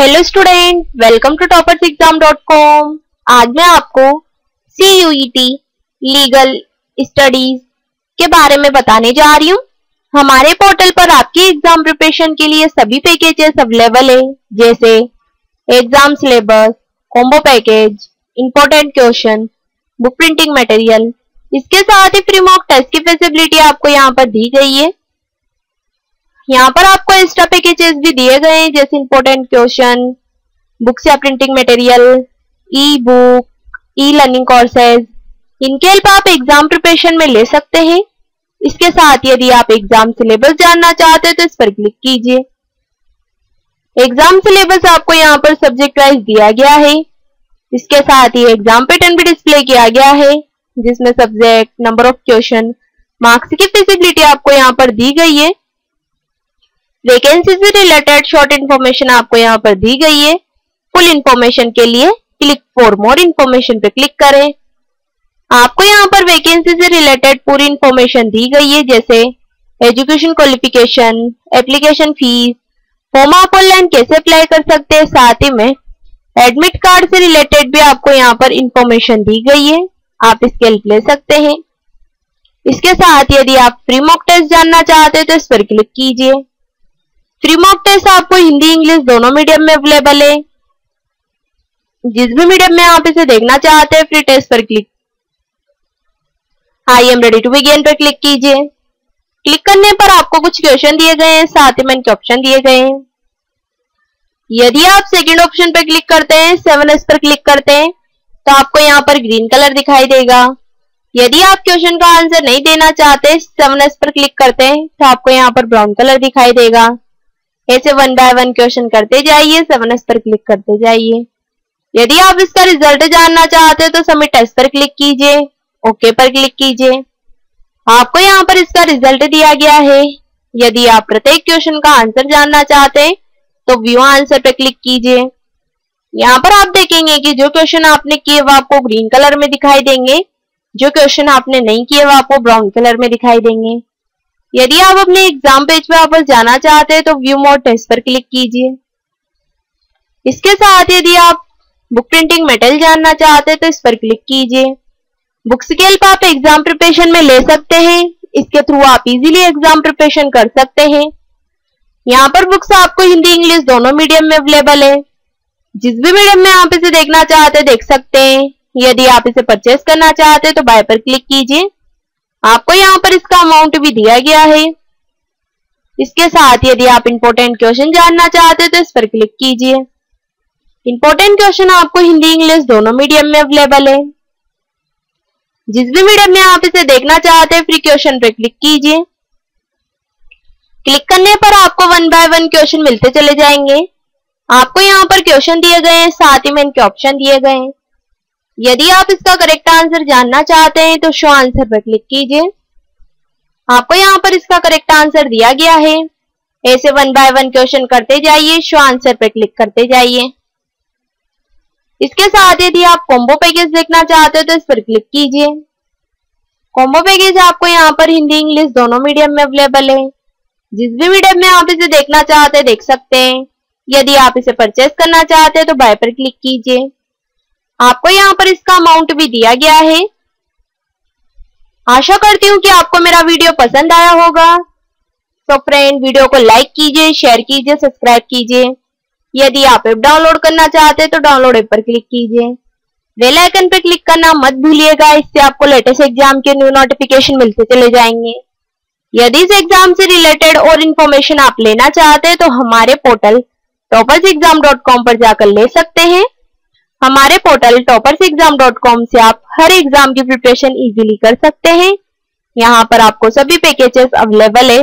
Hello student welcome to toppers exam dot com आज मैं आपको सी यूईटी लीगल स्टडीज़ के बारे में बताने जा रही हूँ। हमारे पोर्टल पर आपकी एग्ज़ाम प्रिपरेशन के लिए सभी पैकेजेस अवेलेबल है, जैसे exam syllabus combo package important question book printing material इसके साथ ही फ्री मॉक टेस्ट की फैसिलिटी आपको यहाँ पर दी गई है। यहाँ पर आपको एक्स्ट्रा पैकेजेस भी दिए गए हैं, जैसे इंपॉर्टेंट क्वेश्चन बुक्स या printing material e book e learning courses इनके हेल्प आप एग्ज़ाम प्रिपरेशन में ले सकते हैं। इसके साथ यदि आप एग्ज़ाम सिलेबस जानना चाहते हैं तो इस पर क्लिक कीजिए। एग्ज़ाम सिलेबस आपको यहाँ पर सब्जेक्ट वाइज दिया गया है। इसके साथ ही एग्ज़ाम पैटर्न भी डिस्प्ले किया गया है, जिसमें subject number of question marks की फैसिलिटी आपको यहाँ पर दी गई है। वैकेंसी से रिलेटेड शॉर्ट इन्फॉर्मेशन आपको यहाँ पर दी गई है। फुल इन्फॉर्मेशन के लिए क्लिक फॉर मोर इन्फॉर्मेशन पे क्लिक करें। आपको यहाँ पर वैकेंसी से रिलेटेड पूरी इन्फॉर्मेशन दी गई है, जैसे education qualification application fees form आप ऑनलाइन कैसे अप्लाई कर सकते हैं, साथ ही में एडमिट कार्ड से रिलेटेड भी आपको यहाँ पर इंफॉर्मेशन दी गई है। आप इसके हेल्प ले सकते हैं। इसके साथ यदि आप फ्री मॉक टेस्ट जानना चाहते हैं तो इस पर क्लिक कीजिए। फ्री मॉक टेस्ट आपको हिंदी, इंग्लिश दोनों मीडियम में अवेलेबल है। जिस भी मीडियम में आप इसे देखना चाहते हैं फ्री टेस्ट पर click I am ready to begin पर क्लिक कीजिए। क्लिक करने पर आपको कुछ क्वेश्चन दिए गए हैं, साथ ही में ऑप्शन दिए गए हैं। यदि आप सेकंड ऑप्शन पर क्लिक करते हैं सेवन एस पर क्लिक करते हैं तो आपको यहाँ पर ग्रीन कलर दिखाई देगा। यदि आप क्वेश्चन का आंसर नहीं देना चाहते सेवन एस पर क्लिक करते हैं तो आपको यहाँ पर ब्राउन कलर दिखाई देगा। ऐसे वन बाय वन क्वेश्चन करते जाइए सेवन एस पर क्लिक करते जाइए। यदि आप इसका रिज़ल्ट जानना चाहते हैं तो सबमिट टेस्ट पर क्लिक कीजिए ओके पर क्लिक कीजिए। आपको यहाँ पर इसका रिज़ल्ट दिया गया है। यदि आप प्रत्येक क्वेश्चन का आंसर जानना चाहते हैं तो व्यू आंसर पर क्लिक कीजिए। यहाँ पर आप देखेंगे कि जो क्वेश्चन आपने किए वो आपको ग्रीन कलर में दिखाई देंगे, जो क्वेश्चन आपने नहीं किए वो आपको ब्राउन कलर में दिखाई देंगे। यदि आप अपने एग्ज़ाम पेज पर वापस जाना चाहते हैं तो व्यू मोड टेस्ट पर क्लिक कीजिए। इसके साथ यदि आप बुक प्रिंटिंग मेटल जानना चाहते हैं तो इस पर क्लिक कीजिए। बुक्स के हेल्प आप एग्ज़ाम प्रिपरेशन में ले सकते हैं। इसके थ्रू आप इजीली एग्ज़ाम प्रिपरेशन कर सकते हैं। यहाँ पर बुक्स आपको हिंदी, इंग्लिश दोनों मीडियम में अवेलेबल है। जिस भी मीडियम में आप इसे देखना चाहते देख सकते हैं। यदि आप इसे परचेस करना चाहते हैं तो बाय पर क्लिक कीजिए। आपको यहाँ पर इसका अमाउंट भी दिया गया है। इसके साथ यदि आप इंपॉर्टेंट क्वेश्चन जानना चाहते हैं तो इस पर क्लिक कीजिए। इंपॉर्टेंट क्वेश्चन आपको हिंदी इंग्लिश दोनों मीडियम में अवेलेबल है। जिस भी मीडियम में आप इसे देखना चाहते हैं फ्री क्वेश्चन पर क्लिक कीजिए। क्लिक करने पर आपको वन बाय वन क्वेश्चन मिलते चले जाएँगे। आपको यहाँ पर क्वेश्चन दिए गए हैं, साथ ही में इनके ऑप्शन दिए गए हैं। यदि आप इसका करेक्ट आंसर जानना चाहते हैं तो शो आंसर पर क्लिक कीजिए। आपको यहाँ पर इसका करेक्ट आंसर दिया गया है। ऐसे वन बाय वन क्वेश्चन करते जाइए शो आंसर पर क्लिक करते जाइए। इसके साथ यदि आप कॉम्बो पैकेज देखना चाहते हो तो इस पर क्लिक कीजिए। कॉम्बो पैकेज आपको यहाँ पर हिंदी इंग्लिश दोनों मीडियम में अवेलेबल है। जिस भी मीडियम में आप इसे देखना चाहते हैं, देख सकते हैं। यदि आप इसे परचेस करना चाहते हैं तो बाय पर क्लिक कीजिए। आपको यहाँ पर इसका अमाउंट भी दिया गया है। आशा करती हूँ कि आपको मेरा वीडियो पसंद आया होगा। तो फ्रेंड वीडियो को लाइक कीजिए शेयर कीजिए सब्सक्राइब कीजिए। यदि आप ऐप डाउनलोड करना चाहते हैं तो डाउनलोड ऐप पर क्लिक कीजिए। बेल आइकन पर क्लिक करना मत भूलिएगा, इससे आपको लेटेस्ट एग्ज़ाम के न्यू नोटिफिकेशन मिलते चले जाएँगे। यदि इस एग्ज़ाम से रिलेटेड और इन्फॉर्मेशन आप लेना चाहते हैं तो हमारे portal toppers exam dot com पर जाकर ले सकते हैं। हमारे portal toppers exam dot com से आप हर एग्ज़ाम की प्रिपरेशन इजीली कर सकते हैं। यहाँ पर आपको सभी पैकेजेस अवेलेबल है।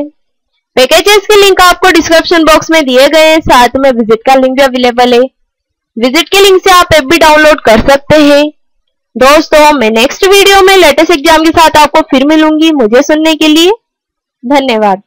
पैकेजेस के लिंक आपको डिस्क्रिप्शन बॉक्स में दिए गए हैं, साथ में विज़िट का लिंक भी अवेलेबल है। विज़िट के लिंक से आप ऐप भी डाउनलोड कर सकते हैं। दोस्तों, मैं नेक्स्ट वीडियो में लेटेस्ट एग्ज़ाम के साथ आपको फिर मिलूँगी। मुझे सुनने के लिए धन्यवाद।